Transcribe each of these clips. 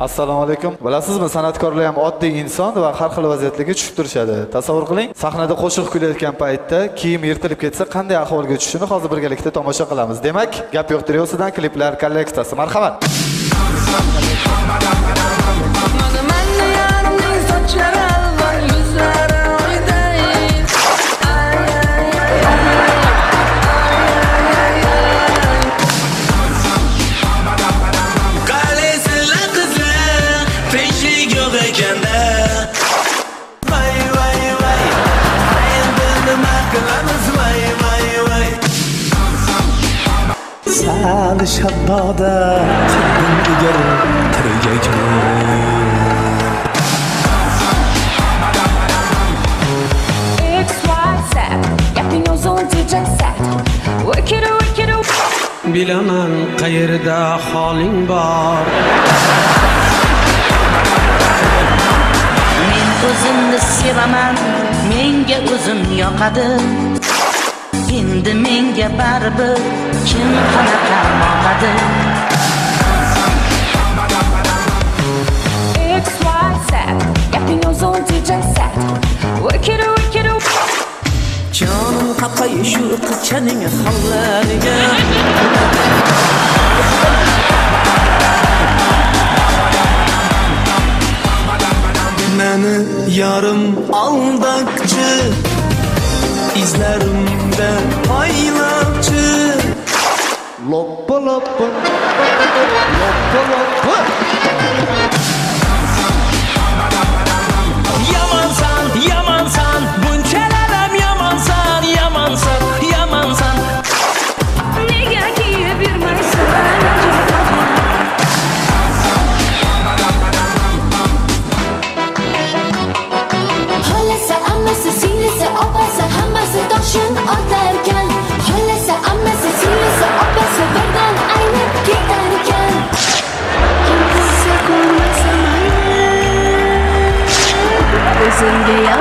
assalomu alaykum. Bilasizmi san'atkorlar ham oddiy inson va har xil vaziyatlarga tushib turishadi. Tasavvur qiling sahnada qo'shiq kuylayotgan paytda kiyim yirtilib ketsa qanday ahvolga tushishini hozir birgalikda tomosha qilamiz. Demak gap yo'q triosidan kliplar kolleksiyasi. Marhamat. Tinchlik yo'q ekanda Vay vay vay Endi nima qilamiz vay vay vay sal shabboda qildim egar tirgakni bilaman qayerda holing bor. Men o'zimni sevaman, menga o'zim yoqadi. Endi menga baribir kim qanaqa boqadi. XYZ Gaping uzun tejasat Seni yarım aldakçı. İzlerimde paylaşçı. Loppa loppa. Loppa loppa.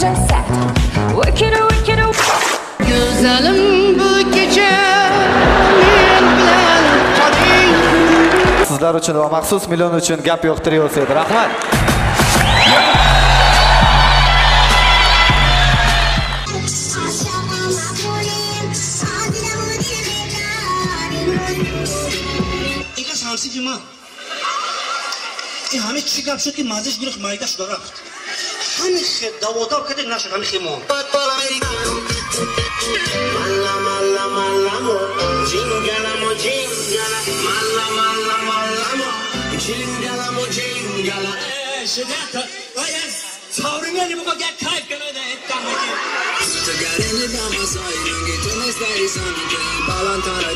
tejasat Work it, work it, Güzelim bu gece Men bilan qoling sizlar uchun va maxsus million uchun gap yo'q triosi edi rahmat чизи ман ин ҳамин чӣ гап шуд ки маззиш гирифт майдаш дарафт ҳамин хе даводав каде нашд ҳамин хемон Malla malla malla mo, jingala mo jingala, malla malla malla mo, jingala mo jingala. Hey, Shinata, oh yes. I dama så i ringe tennis där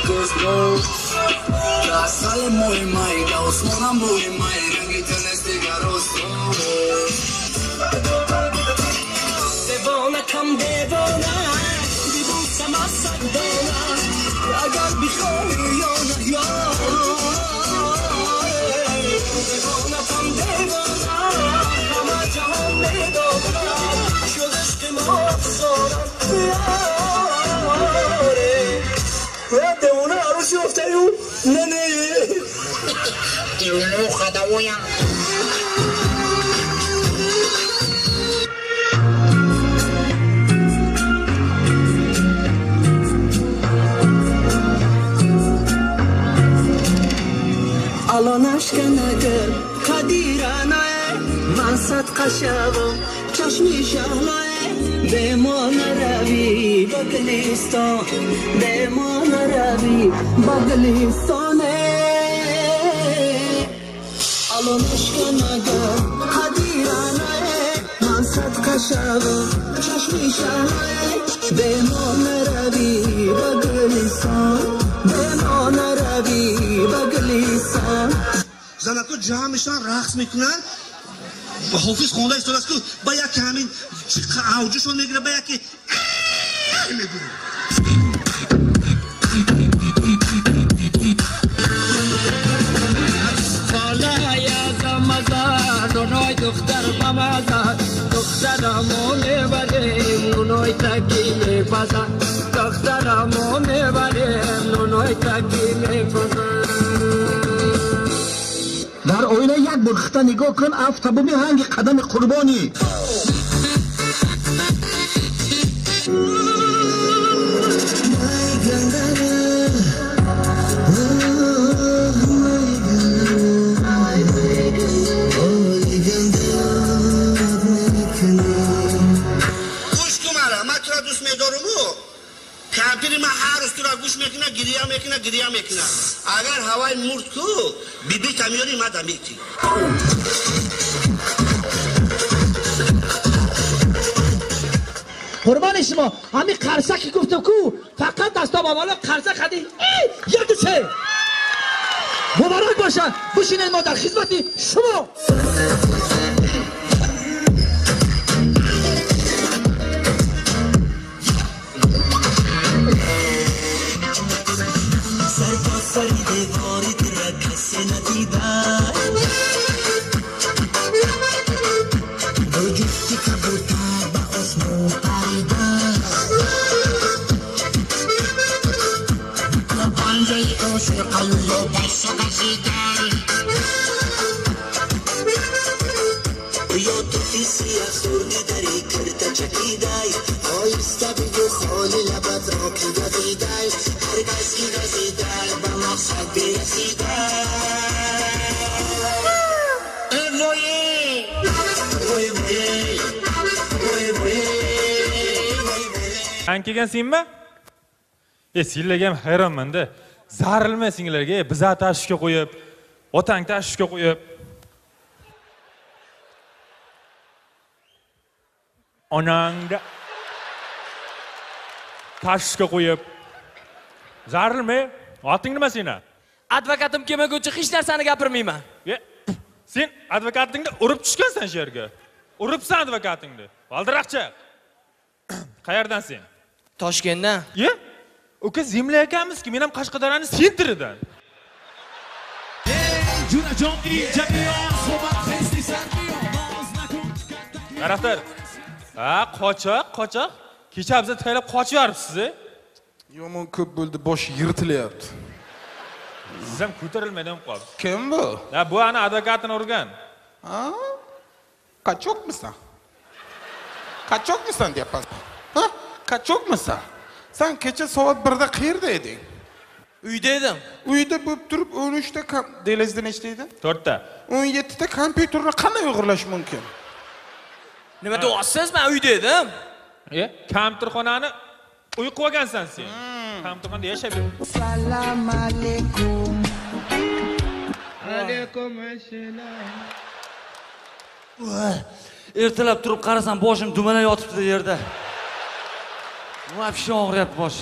kusmo. Mai mai. Devona kam devona. Agar. Neneu, nenei. Teu nuca da aşkına gel Kadir anaya Mansat kaşavım Çeşmi şahlaya Bemol naravi Bakın istan Bemol بروی بغلی سانه الان عشق نگر حدیرانه من صد کشم چشمی شمه به ما نروی بغلی سان به ما نروی بغلی سان زنکو جمع میشن رقص می‌کنن. حافظ خونده است است که با یک همین اوجشون می‌گیره با یکی دختر بمزا دخترمو می‌بریم نونای تکی میپزا دخترمو می‌بریم نونای تکی میپزا در آینه یک برخته نگاه کن افتابو میهنگ قدم قربانی. мекуна гирья мекуна агар ҳавай мурд ку биби тамёри мада мекӣ. Ҳурмани шумо ҳамин қарсаки гуфтам ку фақат дастоб аввало қарсак ҳади яки се мубарак бошад. Бишинед мо дар хизмати шумо. یا تو پیسی افسردی داری کرده چکیدای آیسته بگو خالی لبت را که گزیدای هر کس که گزیدای به مقصد برسیدای وای وای وای وای Sen kelgansenmi? E, sizlarga ham hayronmanda. Zarilma singlarga, e, biza tashishga qo'yib, otang tashishga qo'yib. Onangda tashishga qo'yib. Zarilma. Oting nima seni? advokatim kelmaguncha hech narsani gapirmayman sen advokatingni urib tushgansan shu yerga. Uribsan advokatingni. Valdiraqcha. Qayerdan sen? toshkentdan Ye? Uka Zemla akamizki, men ham Qashqadaryoning sentridan. Taraftar. Ha, qochoq, qochoq. Kecha bizni taylab qochib yoribsiz. yomon ko'p bo'ldi bosh yirtilyapti Siz ham ko'tarilmaydan qolib. kim bu? Ha, bu ana advokatini urgan. ha? Qachokmisan qachokmisan deyapman. Ha? Qachokmisan san kecha soat birda qayerda eding? Uyda edim. Uyda bo'lib turib o'n uchta delezda nechta edi 4 ta. o'n yettita kompyuterni qanday o'g'irlash mumkin nima deyapsiz man uyda edim. E, kompyuterxonani uyqu olgansan sen. Kompyuterxonada yashab yur. Salam alaykum. Ertalab turib qarasam boshim dumalab yotibdi yerda. Вообще og'riyapti bosh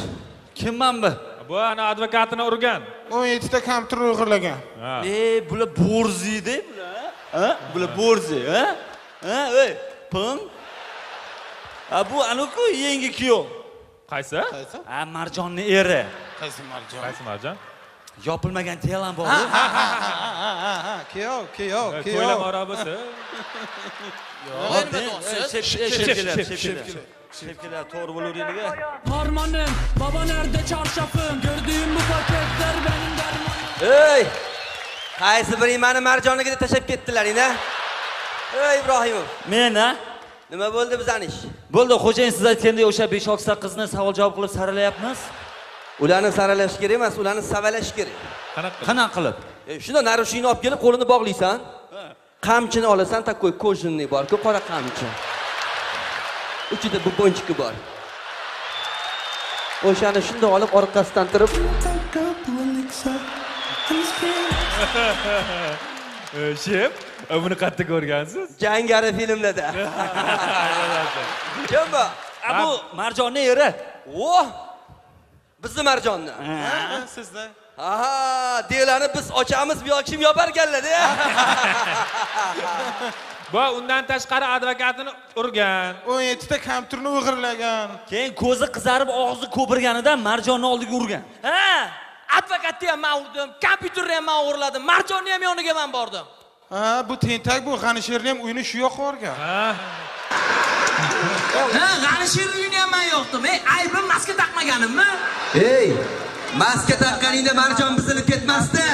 kimman bu Bu ana advokatini urgan. o'n yettita kompyuter o'g'irlagan. Ha. e bular bo'rzida bular ha? Bular bo'rzi ha? Ha ey ping ha bu anaku yangi kuyov Qaysi? ha marjonni eri qaysi marjon Qaysi marjon? yopilmagan telam bor ha ha ha ha ha ha kuyov kuyov To'ylar kuyov marobasi. shepkalar to'g'ri bo'laveradiga Harmanım, baba nerede çarşafım? Gördüğüm bu paketler benim dermanım. ey qaysi biring mani marjoniga tashlab ketdilar ina ey ibrohimov men a nima bo'ldi bizani ish bo'ldi xo'jayin siz aytgandek o'sha besh oltita qizni savol javob qilib saralayapmiz. Ularni saralash kerak emas ularni savalash kerak. Qanaqa? qanaqa qilib? E, shunda narushnikni olib kelib qo'lini bog'laysan. Qamchini olasan такой кожаный bor-ku qora qamchi. Ichida bubonchiki bor. O'shani shundoq olib orqasidan turib. Shef e, buni qayerda ko'rgansiz jangari filmlarda. Kim bu bu marjonni eri o bizni marjonni sizda aha delani biz ochamiz bu yoq kim yoparkanlarda bu undan tashqari advokatini urgan. o'n yettita kompyuterni o'g'irlagan. Keyin ko'zi qizarib og'zi ko'pirganidan marjonni oldiga urgan. Ha advokatni ham man urdim kompyuterni ham man o'g'irladim. Marjonni ham yoniga man bordim ha bu tentak bu g'anisherni ham uyini shu yoqqa yuborgan. Ha. G'anisherni uyini ham man yoqdim. Ey aybim maska taqmaganimmi? Ey maska taqqaningda marjon buzilib ketmasdi